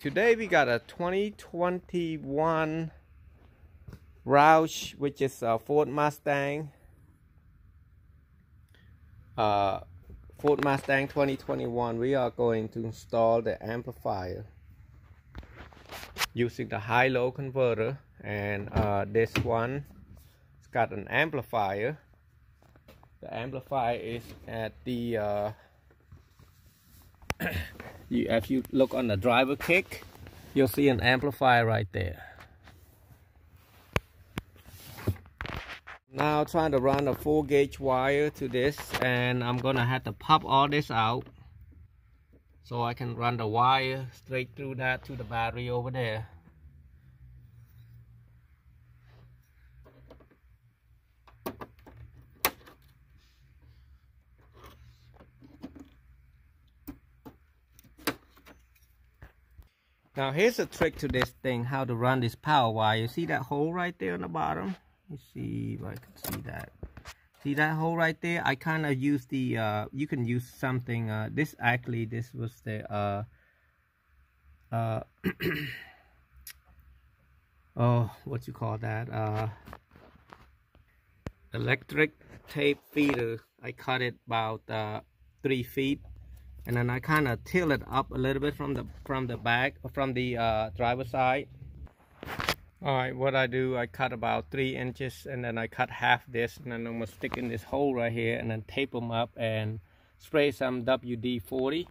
Today we got a 2021 Roush, which is a Ford Mustang. Uh, Ford Mustang 2021. We are going to install the amplifier using the high-low converter, and uh, this one it's got an amplifier. The amplifier is at the uh, you, if you look on the driver kick you'll see an amplifier right there. Now trying to run a full gauge wire to this and I'm gonna have to pop all this out so I can run the wire straight through that to the battery over there Now here's a trick to this thing, how to run this power wire. You see that hole right there on the bottom? Let me see if I can see that. See that hole right there? I kind of use the, uh, you can use something, uh, this actually, this was the, uh, uh, oh, what you call that? Uh, electric tape feeder. I cut it about, uh, three feet and then I kind of tilt it up a little bit from the from the back from the uh, driver side. All right what I do I cut about three inches and then I cut half this and then I'm gonna stick in this hole right here and then tape them up and spray some WD-40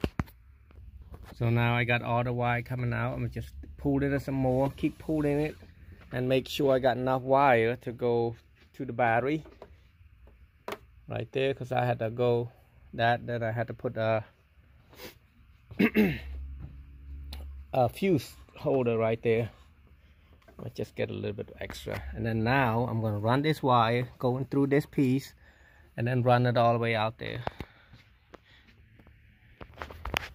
so now I got all the wire coming out. I'm just pulling it some more keep pulling it and make sure I got enough wire to go to the battery right there because I had to go that then I had to put a a fuse holder right there. Let's just get a little bit extra. And then now I'm gonna run this wire going through this piece and then run it all the way out there.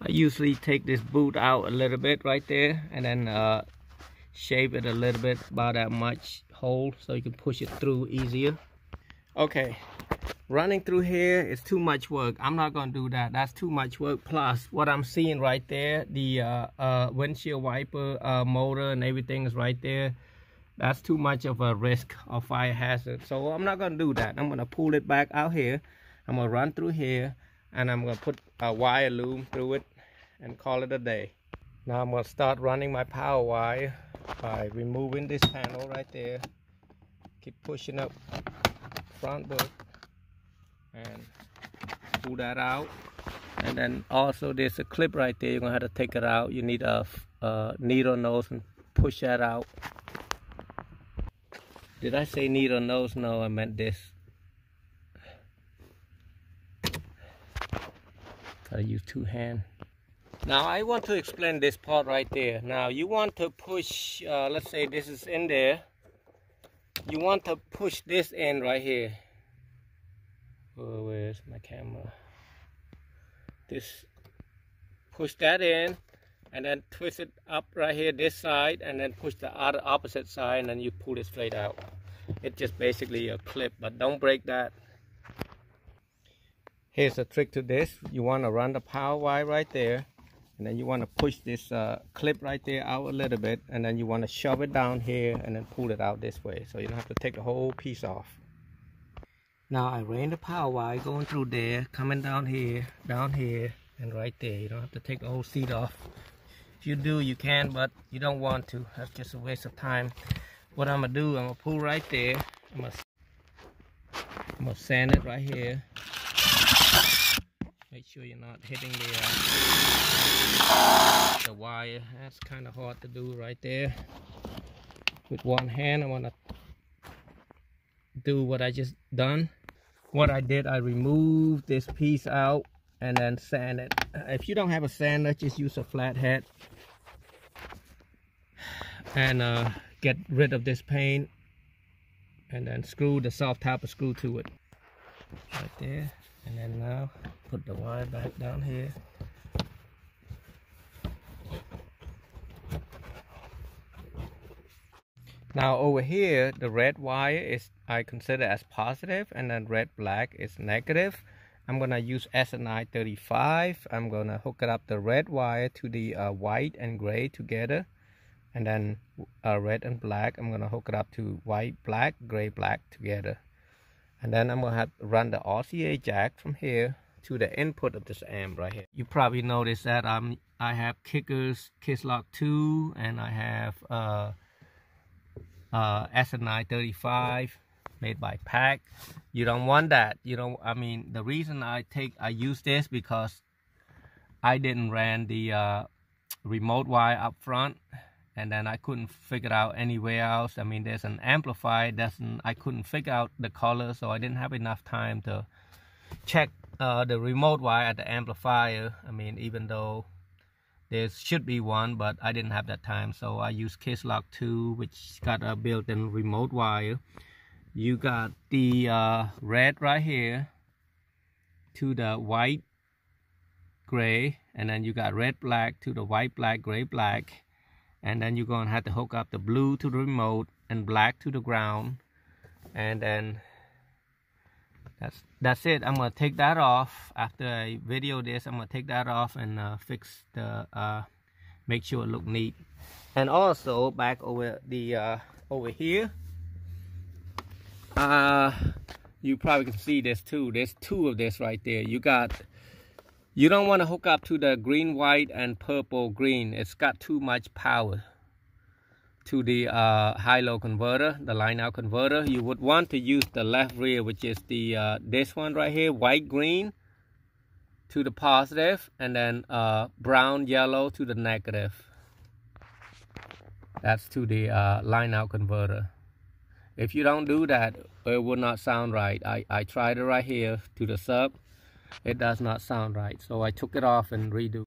I usually take this boot out a little bit right there and then uh, shape it a little bit about that much hole so you can push it through easier. Okay running through here is too much work. I'm not gonna do that. That's too much work. Plus what i'm seeing right there the uh, uh, windshield wiper uh, motor and everything is right there. That's too much of a risk of fire hazard. So i'm not gonna do that. I'm gonna pull it back out here. I'm gonna run through here and i'm gonna put a wire loom through it and call it a day. Now i'm gonna start running my power wire by removing this panel right there. Keep pushing up front book and pull that out. And then also there's a clip right there. You're gonna have to take it out. You need a, a needle nose and push that out. Did I say needle nose? No I meant this. Gotta use two hands now I want to explain this part right there. Now you want to push uh, let's say this is in there. You want to push this in right here oh, where's my camera? This push that in and then twist it up right here this side and then push the other opposite side and then you pull this straight out. It's just basically a clip but don't break that. Here's a trick to this. You want to run the power wire right there and then you want to push this uh, clip right there out a little bit and then you want to shove it down here and then pull it out this way so you don't have to take the whole piece off now I ran the power wire going through there, coming down here, down here, and right there. You don't have to take the whole seat off. If you do, you can, but you don't want to. That's just a waste of time. What I'm gonna do, I'm gonna pull right there. I'm gonna, I'm gonna sand it right here. Make sure you're not hitting the, uh, the wire. That's kind of hard to do right there. With one hand, I wanna do what I just done? What I did I removed this piece out and then sand it. If you don't have a sander just use a flathead and uh, get rid of this paint and then screw the soft of screw to it. Right there. And then now put the wire back down here Now over here, the red wire is I consider as positive and then red black is negative. I'm gonna use SNI 35 I'm gonna hook it up the red wire to the uh, white and gray together. And then uh, red and black I'm gonna hook it up to white black gray black together. And then I'm gonna have run the RCA jack from here to the input of this amp right here. You probably noticed that I'm I have kickers KISLOC2 and I have uh, uh, SNI 35 made by PAC you don't want that you know I mean the reason I take I use this because I didn't ran the uh, remote wire up front and then I couldn't figure out anywhere else. I mean, there's an amplifier doesn't I couldn't figure out the color, so I didn't have enough time to check uh, the remote wire at the amplifier. I mean, even though there should be one, but I didn't have that time, so I used KISLOC2, which got a built-in remote wire. You got the uh, red right here to the white gray and then you got red black to the white black gray black and then you're to have to hook up the blue to the remote and black to the ground and then that's that's it. I'm gonna take that off. After I video this I'm gonna take that off and uh, fix the uh, make sure it look neat. And also back over the uh, over here uh you probably can see this too. There's two of this right there. You got you don't want to hook up to the green, white, and purple green. It's got too much power to the uh, high-low converter, the line-out converter. You would want to use the left rear, which is the uh, this one right here, white-green to the positive, and then uh, brown-yellow to the negative. That's to the uh, line-out converter. If you don't do that, it will not sound right. I, I tried it right here to the sub it does not sound right so I took it off and redo